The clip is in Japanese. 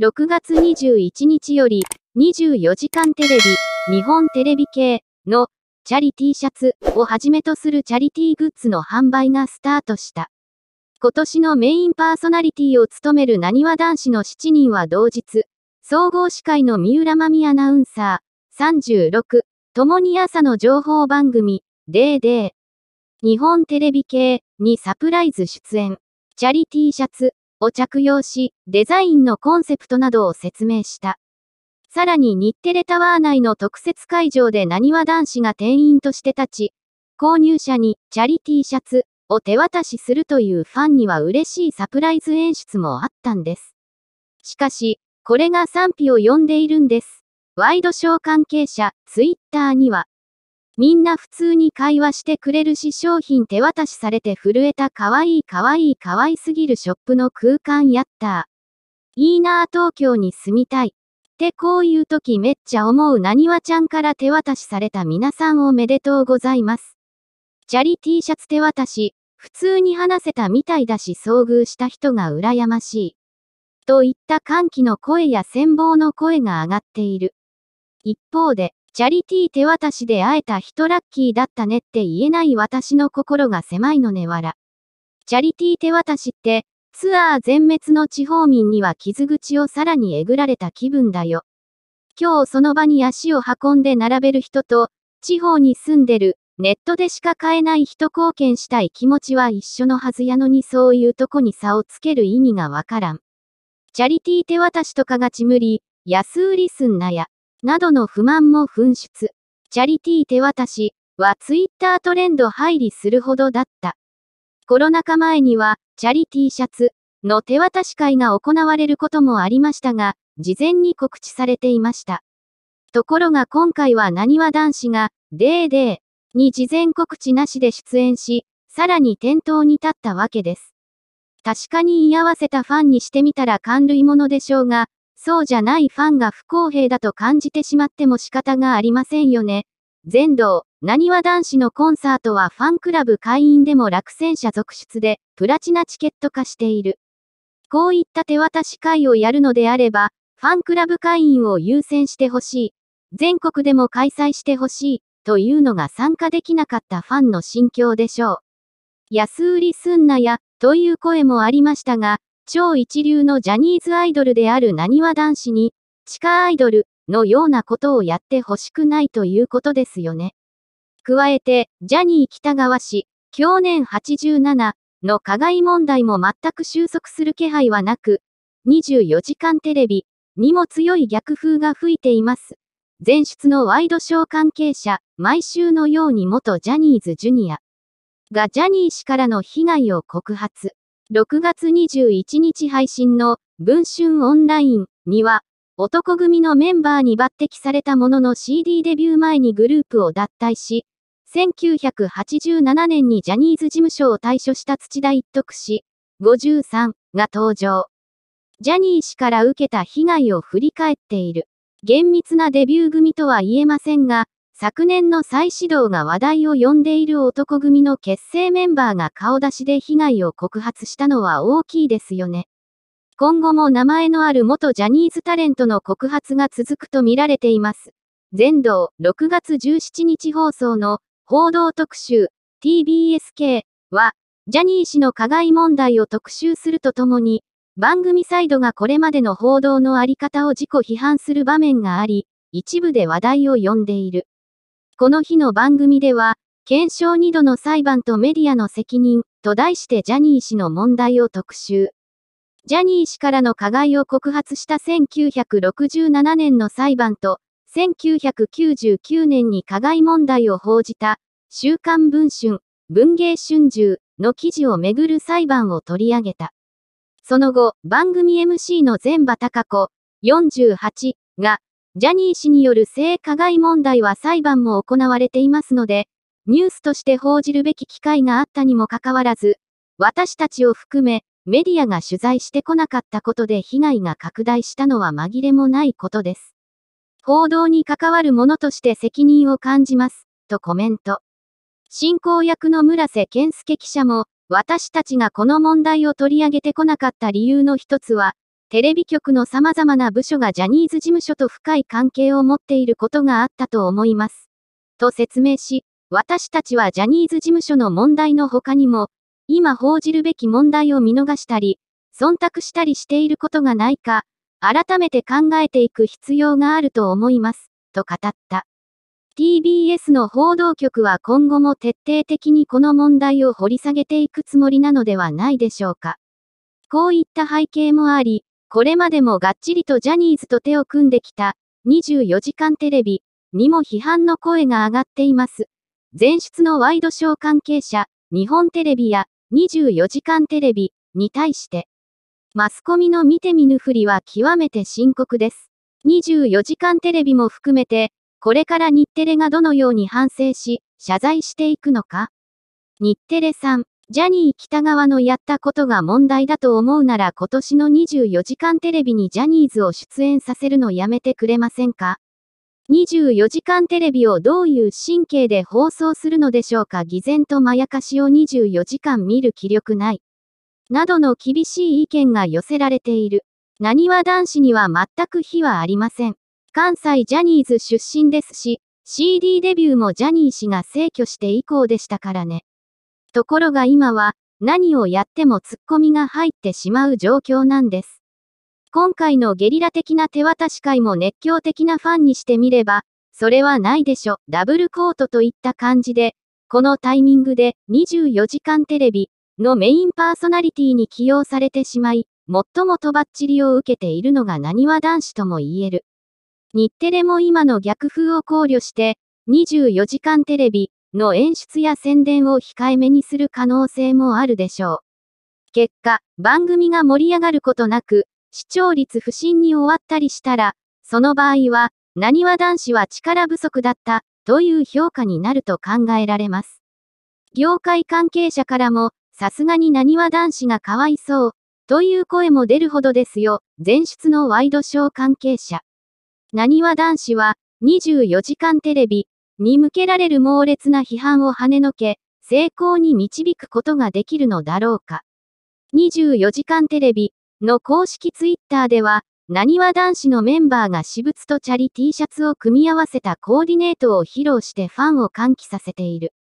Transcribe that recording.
6月21日より、24時間テレビ、日本テレビ系のチャリ T シャツをはじめとするチャリティーグッズの販売がスタートした。今年のメインパーソナリティを務めるなにわ男子の7人は同日、総合司会の三浦真美アナウンサー36、共に朝の情報番組、デーデー。日本テレビ系にサプライズ出演。チャリ T シャツを着用し、デザインのコンセプトなどを説明した。さらに日テレタワー内の特設会場でなにわ男子が店員として立ち、購入者にチャリ T シャツを手渡しするというファンには嬉しいサプライズ演出もあったんです。しかし、これが賛否を呼んでいるんです。ワイドショー関係者、ツイッターには、みんな普通に会話してくれるし商品手渡しされて震えた可愛い可愛い可愛すぎるショップの空間やったいいなぁ東京に住みたい。ってこういう時めっちゃ思うなにわちゃんから手渡しされた皆さんおめでとうございます。チャリ T シャツ手渡し、普通に話せたみたいだし遭遇した人が羨ましい。といった歓喜の声や羨望の声が上がっている。一方で、チャリティー手渡しで会えた人ラッキーだったねって言えない私の心が狭いのねわら。チャリティー手渡しって、ツアー全滅の地方民には傷口をさらにえぐられた気分だよ。今日その場に足を運んで並べる人と、地方に住んでる、ネットでしか買えない人貢献したい気持ちは一緒のはずやのにそういうとこに差をつける意味がわからん。チャリティー手渡しとかがち無理、安売りすんなや。などの不満も噴出。チャリティー手渡しはツイッタートレンド入りするほどだった。コロナ禍前には、チャリティーシャツの手渡し会が行われることもありましたが、事前に告知されていました。ところが今回はなにわ男子が、デーデーに事前告知なしで出演し、さらに店頭に立ったわけです。確かに居合わせたファンにしてみたら感類ものでしょうが、そうじゃないファンが不公平だと感じてしまっても仕方がありませんよね。全道、なにわ男子のコンサートはファンクラブ会員でも落選者続出で、プラチナチケット化している。こういった手渡し会をやるのであれば、ファンクラブ会員を優先してほしい。全国でも開催してほしい。というのが参加できなかったファンの心境でしょう。安売りすんなや、という声もありましたが、超一流のジャニーズアイドルであるなにわ男子に、地下アイドルのようなことをやってほしくないということですよね。加えて、ジャニー北川氏、去年87の加害問題も全く収束する気配はなく、24時間テレビにも強い逆風が吹いています。前出のワイドショー関係者、毎週のように元ジャニーズジュニアがジャニー氏からの被害を告発。6月21日配信の文春オンラインには、男組のメンバーに抜擢されたものの CD デビュー前にグループを脱退し、1987年にジャニーズ事務所を退所した土田一徳氏、53が登場。ジャニー氏から受けた被害を振り返っている。厳密なデビュー組とは言えませんが、昨年の再始動が話題を呼んでいる男組の結成メンバーが顔出しで被害を告発したのは大きいですよね。今後も名前のある元ジャニーズタレントの告発が続くと見られています。全道6月17日放送の報道特集 TBSK は、ジャニー氏の加害問題を特集するとともに、番組サイドがこれまでの報道のあり方を自己批判する場面があり、一部で話題を呼んでいる。この日の番組では、検証2度の裁判とメディアの責任と題してジャニー氏の問題を特集。ジャニー氏からの加害を告発した1967年の裁判と、1999年に加害問題を報じた、週刊文春、文芸春秋の記事をめぐる裁判を取り上げた。その後、番組 MC の前場高子、48が、ジャニー氏による性加害問題は裁判も行われていますので、ニュースとして報じるべき機会があったにもかかわらず、私たちを含め、メディアが取材してこなかったことで被害が拡大したのは紛れもないことです。報道に関わる者として責任を感じます、とコメント。進行役の村瀬健介記者も、私たちがこの問題を取り上げてこなかった理由の一つは、テレビ局の様々な部署がジャニーズ事務所と深い関係を持っていることがあったと思います。と説明し、私たちはジャニーズ事務所の問題の他にも、今報じるべき問題を見逃したり、忖度したりしていることがないか、改めて考えていく必要があると思います、と語った。TBS の報道局は今後も徹底的にこの問題を掘り下げていくつもりなのではないでしょうか。こういった背景もあり、これまでもがっちりとジャニーズと手を組んできた、24時間テレビにも批判の声が上がっています。前出のワイドショー関係者、日本テレビや24時間テレビに対して、マスコミの見て見ぬふりは極めて深刻です。24時間テレビも含めて、これから日テレがどのように反省し、謝罪していくのか日テレさん、ジャニー北川のやったことが問題だと思うなら今年の24時間テレビにジャニーズを出演させるのやめてくれませんか ?24 時間テレビをどういう神経で放送するのでしょうか？偽善とまやかしを24時間見る気力ない。などの厳しい意見が寄せられている。何は男子には全く非はありません。関西ジャニーズ出身ですし、CD デビューもジャニー氏が逝去して以降でしたからね。ところが今は、何をやってもツッコミが入ってしまう状況なんです。今回のゲリラ的な手渡し会も熱狂的なファンにしてみれば、それはないでしょ、ダブルコートといった感じで、このタイミングで24時間テレビのメインパーソナリティに起用されてしまい、最もとばっちりを受けているのが何は男子とも言える。日テレも今の逆風を考慮して、24時間テレビの演出や宣伝を控えめにする可能性もあるでしょう。結果、番組が盛り上がることなく、視聴率不振に終わったりしたら、その場合は、何は男子は力不足だった、という評価になると考えられます。業界関係者からも、さすがに何は男子がかわいそう、という声も出るほどですよ、前出のワイドショー関係者。何は男子は、24時間テレビ、に向けられる猛烈な批判を跳ねのけ、成功に導くことができるのだろうか。24時間テレビの公式ツイッターでは、なにわ男子のメンバーが私物とチャリ T シャツを組み合わせたコーディネートを披露してファンを歓喜させている。